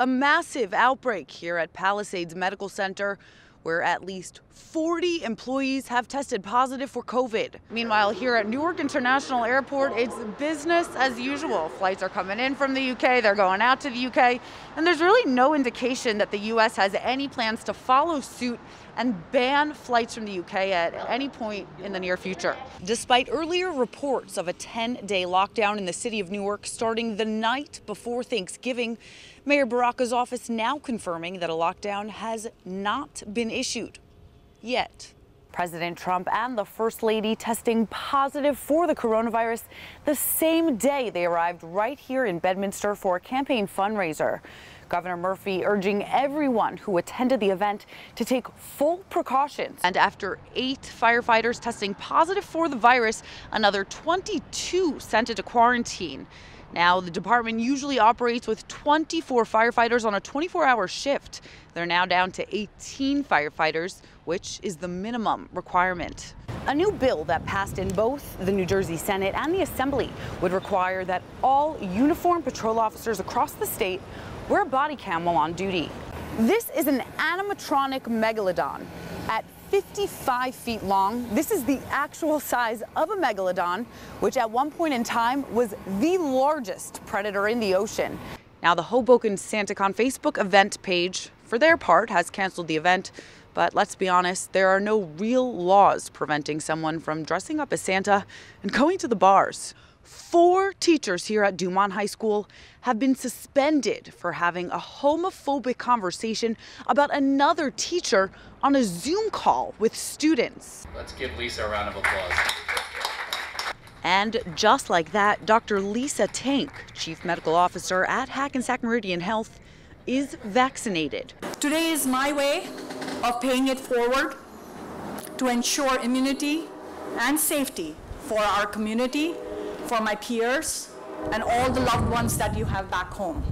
A massive outbreak here at Palisades Medical Center where at least 40 employees have tested positive for COVID. Meanwhile, here at Newark International Airport, it's business as usual. Flights are coming in from the UK, they're going out to the UK, and there's really no indication that the US has any plans to follow suit and ban flights from the UK at any point in the near future. Despite earlier reports of a 10 day lockdown in the city of Newark starting the night before Thanksgiving, Mayor Baraka's office now confirming that a lockdown has not been issued yet. President Trump and the First Lady testing positive for the coronavirus the same day they arrived right here in Bedminster for a campaign fundraiser. Governor Murphy urging everyone who attended the event to take full precautions. And after eight firefighters testing positive for the virus, another 22 sent into quarantine. Now, the department usually operates with 24 firefighters on a 24 hour shift. They're now down to 18 firefighters, which is the minimum requirement. A new bill that passed in both the New Jersey Senate and the Assembly would require that all uniformed patrol officers across the state wear a body cam while on duty. This is an animatronic megalodon. At 55 feet long, this is the actual size of a megalodon, which at one point in time was the largest predator in the ocean. Now, the Hoboken SantaCon Facebook event page, for their part, has canceled the event. But let's be honest, there are no real laws preventing someone from dressing up as Santa and going to the bars. Four teachers here at Dumont High School have been suspended for having a homophobic conversation about another teacher on a Zoom call with students. Let's give Lisa a round of applause. And just like that, Dr. Lisa Tank, Chief Medical Officer at Hackensack Meridian Health, is vaccinated. Today is my way of paying it forward to ensure immunity and safety for our community for my peers and all the loved ones that you have back home.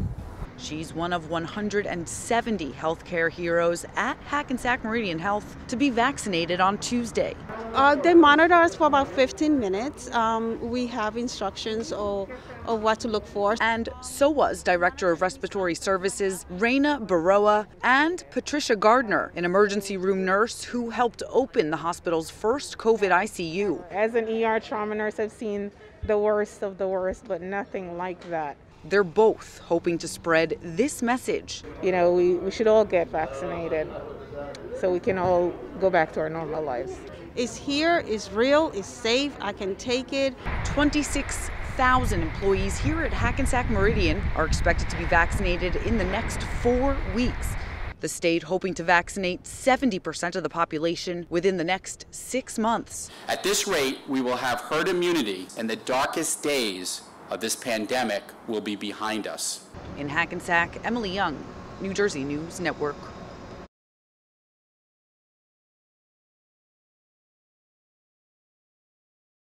She's one of 170 healthcare heroes at Hackensack Meridian Health to be vaccinated on Tuesday. Uh, they monitor us for about 15 minutes. Um, we have instructions of, of what to look for. And so was Director of Respiratory Services Raina Baroa and Patricia Gardner, an emergency room nurse who helped open the hospital's first COVID ICU. As an ER trauma nurse, I've seen the worst of the worst, but nothing like that. They're both hoping to spread this message. You know, we, we should all get vaccinated so we can all go back to our normal lives. It's here, it's real, it's safe, I can take it. 26,000 employees here at Hackensack Meridian are expected to be vaccinated in the next four weeks. The state hoping to vaccinate 70% of the population within the next six months. At this rate, we will have herd immunity, and the darkest days of this pandemic will be behind us. In Hackensack, Emily Young, New Jersey News Network.